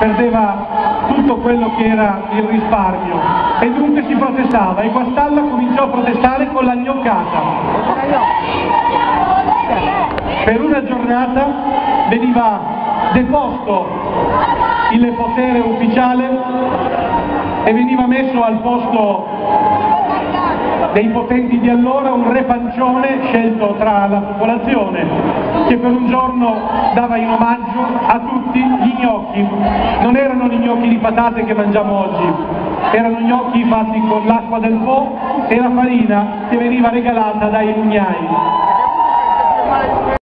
perdeva tutto quello che era il risparmio e dunque si protestava e Guastalla cominciò a protestare con la gnoccata. Per una giornata veniva deposto il potere ufficiale e veniva messo al posto dei potenti di allora un re pancione scelto tra la popolazione che per un giorno dava in omaggio a tutti gli gnocchi. Non erano gli gnocchi di patate che mangiamo oggi, erano gnocchi fatti con l'acqua del Po e la farina che veniva regalata dai mugnai.